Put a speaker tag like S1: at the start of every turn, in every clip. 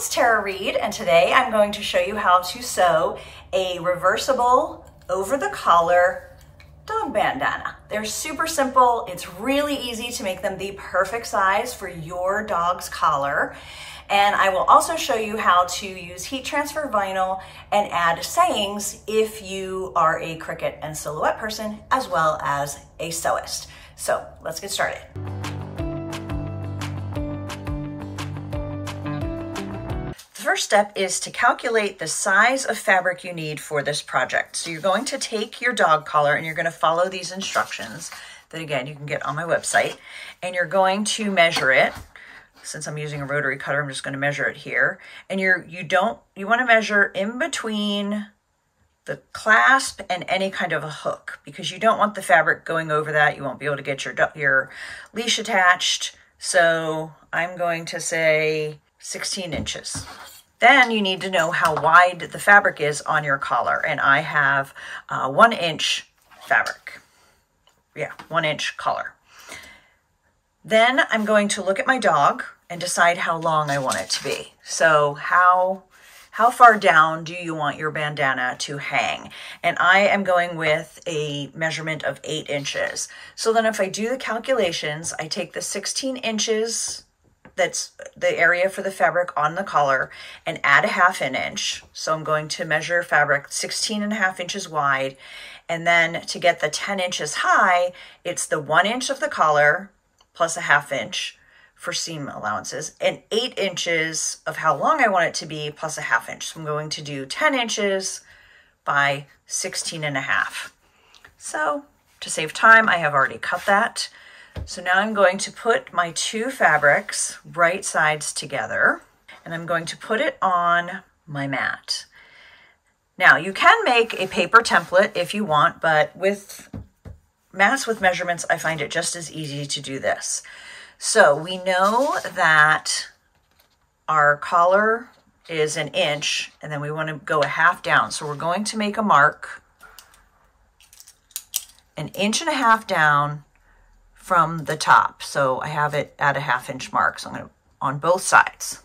S1: it's Tara Reed, and today I'm going to show you how to sew a reversible over the collar dog bandana. They're super simple. It's really easy to make them the perfect size for your dog's collar. And I will also show you how to use heat transfer vinyl and add sayings if you are a Cricut and silhouette person, as well as a sewist. So let's get started. First step is to calculate the size of fabric you need for this project. So you're going to take your dog collar and you're going to follow these instructions that again you can get on my website and you're going to measure it. Since I'm using a rotary cutter I'm just going to measure it here. And you're you don't you want to measure in between the clasp and any kind of a hook because you don't want the fabric going over that. You won't be able to get your your leash attached. So I'm going to say 16 inches then you need to know how wide the fabric is on your collar. And I have uh, one inch fabric. Yeah, one inch collar. Then I'm going to look at my dog and decide how long I want it to be. So how, how far down do you want your bandana to hang? And I am going with a measurement of eight inches. So then if I do the calculations, I take the 16 inches that's the area for the fabric on the collar and add a half an inch. So I'm going to measure fabric 16 and a half inches wide. And then to get the 10 inches high, it's the one inch of the collar plus a half inch for seam allowances and eight inches of how long I want it to be plus a half inch. So I'm going to do 10 inches by 16 and a half. So to save time, I have already cut that. So now I'm going to put my two fabrics right sides together and I'm going to put it on my mat. Now you can make a paper template if you want, but with mats with measurements, I find it just as easy to do this. So we know that our collar is an inch and then we want to go a half down. So we're going to make a mark an inch and a half down from the top. So I have it at a half inch mark. So I'm going to, on both sides.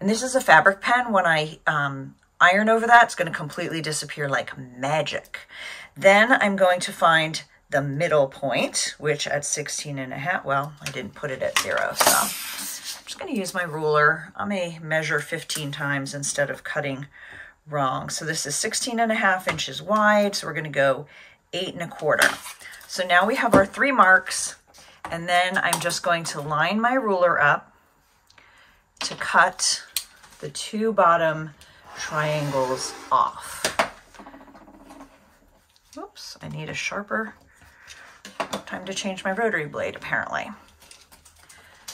S1: And this is a fabric pen. When I um, iron over that, it's going to completely disappear like magic. Then I'm going to find the middle point, which at 16 and a half, well, I didn't put it at zero, so I'm just going to use my ruler. I may measure 15 times instead of cutting wrong. So this is 16 and a half inches wide, so we're going to go eight and a quarter. So now we have our three marks and then I'm just going to line my ruler up to cut the two bottom triangles off. Oops, I need a sharper, time to change my rotary blade apparently.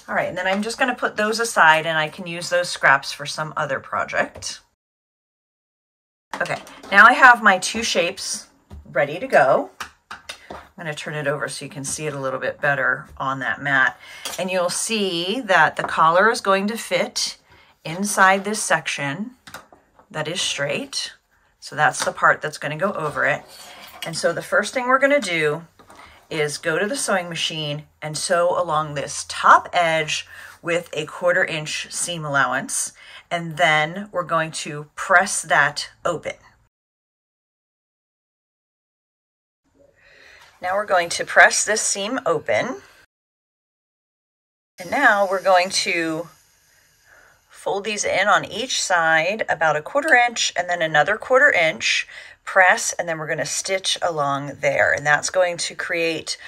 S1: All right, and then I'm just gonna put those aside and I can use those scraps for some other project. Okay, now I have my two shapes ready to go. I'm going to turn it over so you can see it a little bit better on that mat. And you'll see that the collar is going to fit inside this section that is straight. So that's the part that's going to go over it. And so the first thing we're going to do is go to the sewing machine and sew along this top edge with a quarter inch seam allowance. And then we're going to press that open. Now we're going to press this seam open. And now we're going to fold these in on each side about a quarter inch and then another quarter inch, press, and then we're going to stitch along there. And that's going to create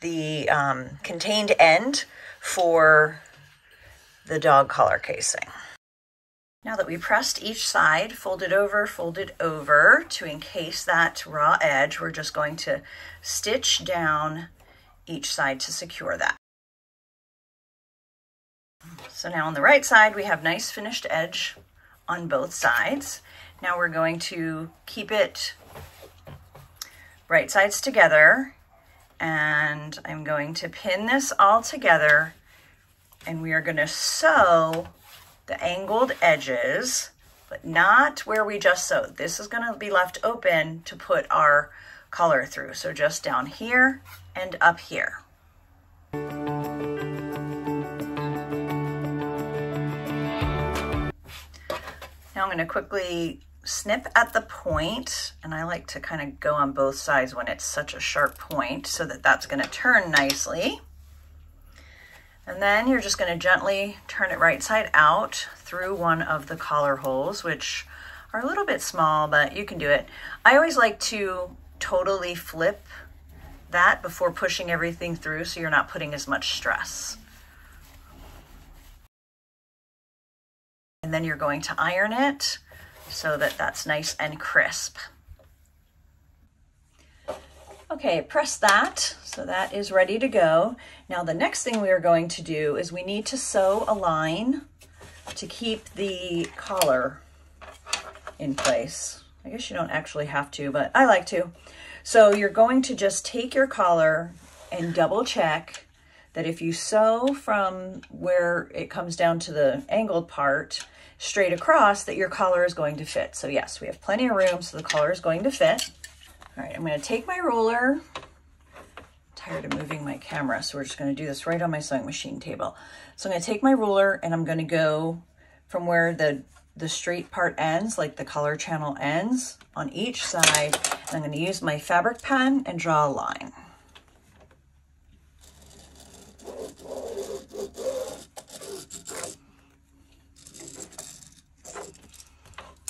S1: the um, contained end for the dog collar casing. Now that we pressed each side, folded over, folded over to encase that raw edge, we're just going to stitch down each side to secure that. So now on the right side, we have nice finished edge on both sides. Now we're going to keep it right sides together and I'm going to pin this all together and we are going to sew the angled edges, but not where we just sewed. This is gonna be left open to put our color through. So just down here and up here. Now I'm gonna quickly snip at the point, and I like to kind of go on both sides when it's such a sharp point so that that's gonna turn nicely. And then you're just gonna gently turn it right side out through one of the collar holes, which are a little bit small, but you can do it. I always like to totally flip that before pushing everything through so you're not putting as much stress. And then you're going to iron it so that that's nice and crisp. Okay, press that. So that is ready to go. Now the next thing we are going to do is we need to sew a line to keep the collar in place. I guess you don't actually have to, but I like to. So you're going to just take your collar and double check that if you sew from where it comes down to the angled part straight across that your collar is going to fit. So yes, we have plenty of room, so the collar is going to fit. All right, I'm gonna take my ruler. tired of moving my camera, so we're just gonna do this right on my sewing machine table. So I'm gonna take my ruler and I'm gonna go from where the, the straight part ends, like the collar channel ends on each side. I'm gonna use my fabric pen and draw a line.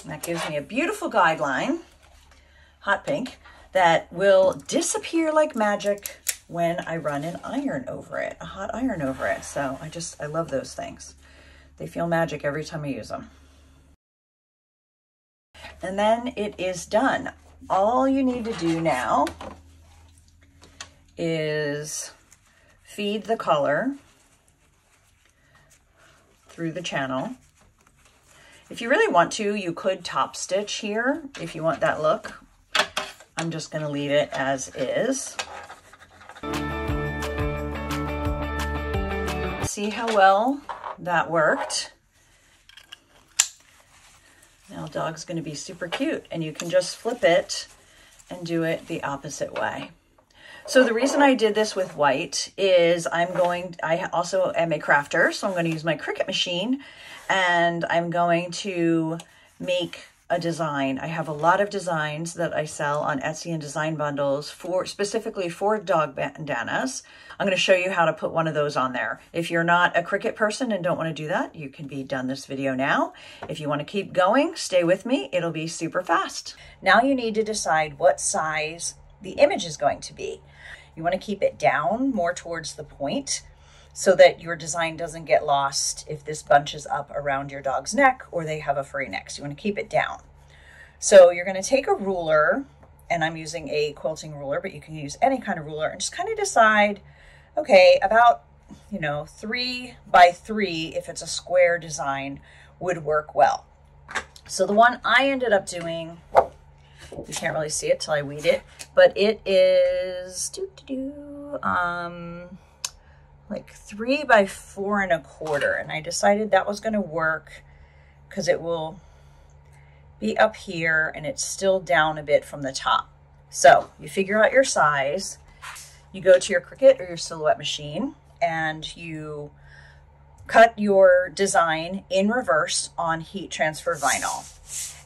S1: And that gives me a beautiful guideline, hot pink, that will disappear like magic when I run an iron over it, a hot iron over it. So I just, I love those things. They feel magic every time I use them. And then it is done. All you need to do now is feed the color through the channel. If you really want to, you could top stitch here if you want that look. I'm just gonna leave it as is. See how well that worked. Now dog's gonna be super cute and you can just flip it and do it the opposite way. So the reason I did this with white is I'm going, I also am a crafter, so I'm going to use my Cricut machine and I'm going to make a design. I have a lot of designs that I sell on Etsy and design bundles for specifically for dog bandanas. I'm going to show you how to put one of those on there. If you're not a Cricut person and don't want to do that, you can be done this video now. If you want to keep going, stay with me. It'll be super fast. Now you need to decide what size the image is going to be. You want to keep it down more towards the point so that your design doesn't get lost if this bunches up around your dog's neck or they have a furry neck. So you want to keep it down. So you're going to take a ruler, and I'm using a quilting ruler, but you can use any kind of ruler, and just kind of decide, okay, about, you know, three by three, if it's a square design, would work well. So the one I ended up doing you can't really see it till I weed it, but it is doo -doo -doo, um, like three by four and a quarter. And I decided that was going to work because it will be up here and it's still down a bit from the top. So you figure out your size, you go to your Cricut or your Silhouette machine and you cut your design in reverse on heat transfer vinyl.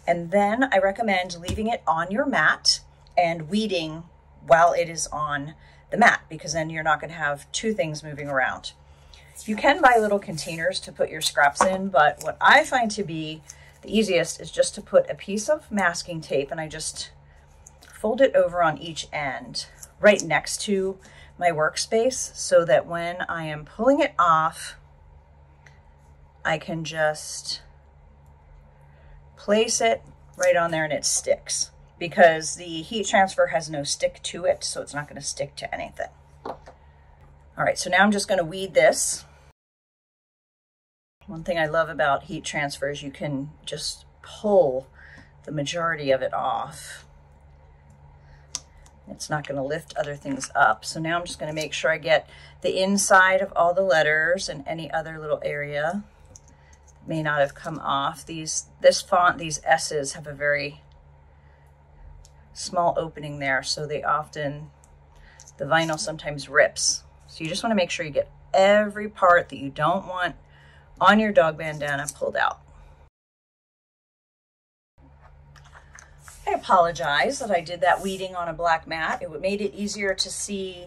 S1: And then I recommend leaving it on your mat and weeding while it is on the mat because then you're not going to have two things moving around. You can buy little containers to put your scraps in, but what I find to be the easiest is just to put a piece of masking tape and I just fold it over on each end right next to my workspace so that when I am pulling it off, I can just place it right on there and it sticks because the heat transfer has no stick to it, so it's not going to stick to anything. All right, so now I'm just going to weed this. One thing I love about heat transfer is you can just pull the majority of it off. It's not going to lift other things up. So now I'm just going to make sure I get the inside of all the letters and any other little area may not have come off. These This font, these S's have a very small opening there, so they often, the vinyl sometimes rips. So you just want to make sure you get every part that you don't want on your dog bandana pulled out. I apologize that I did that weeding on a black mat. It would made it easier to see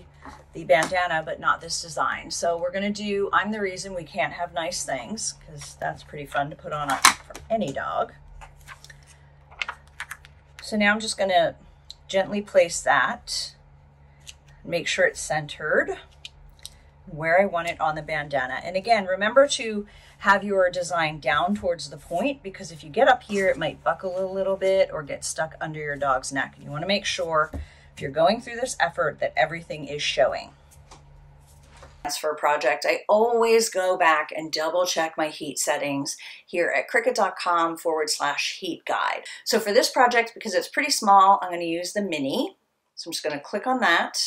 S1: the bandana, but not this design. So we're gonna do I'm the Reason We Can't Have Nice Things, because that's pretty fun to put on a, for any dog. So now I'm just gonna gently place that, make sure it's centered where I want it on the bandana. And again, remember to have your design down towards the point because if you get up here, it might buckle a little bit or get stuck under your dog's neck. You wanna make sure if you're going through this effort that everything is showing. For a project, I always go back and double check my heat settings here at cricut.com forward slash heat guide. So for this project, because it's pretty small, I'm gonna use the mini. So I'm just gonna click on that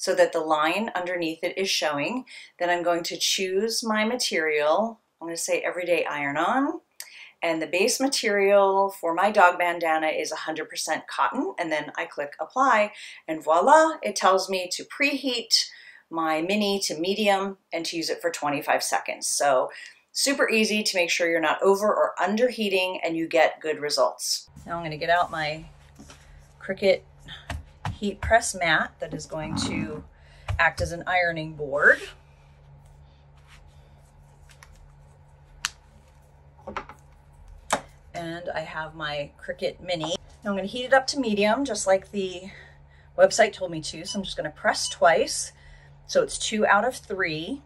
S1: so that the line underneath it is showing. Then I'm going to choose my material. I'm going to say everyday iron on. And the base material for my dog bandana is 100% cotton. And then I click apply and voila, it tells me to preheat my mini to medium and to use it for 25 seconds. So super easy to make sure you're not over or under heating and you get good results. Now I'm going to get out my Cricut heat press mat that is going to act as an ironing board. And I have my Cricut Mini. Now I'm going to heat it up to medium, just like the website told me to. So I'm just going to press twice. So it's two out of three.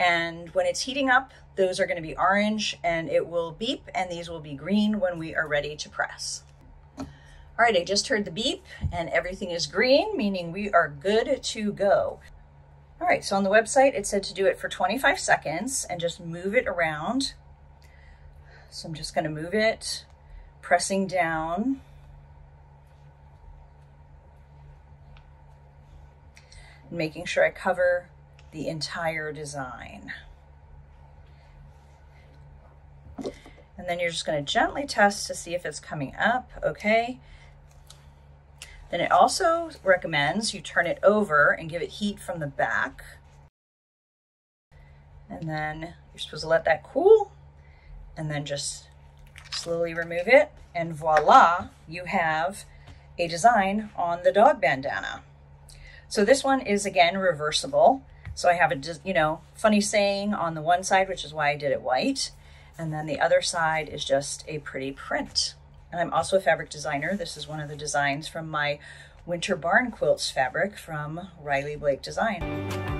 S1: And when it's heating up, those are going to be orange and it will beep and these will be green when we are ready to press. All right, I just heard the beep and everything is green, meaning we are good to go. All right, so on the website, it said to do it for 25 seconds and just move it around. So I'm just gonna move it, pressing down. Making sure I cover the entire design. And then you're just gonna gently test to see if it's coming up, okay? Then it also recommends you turn it over and give it heat from the back. And then you're supposed to let that cool and then just slowly remove it. And voila, you have a design on the dog bandana. So this one is again reversible. So I have a, you know, funny saying on the one side, which is why I did it white. And then the other side is just a pretty print. And I'm also a fabric designer. This is one of the designs from my winter barn quilts fabric from Riley Blake Design.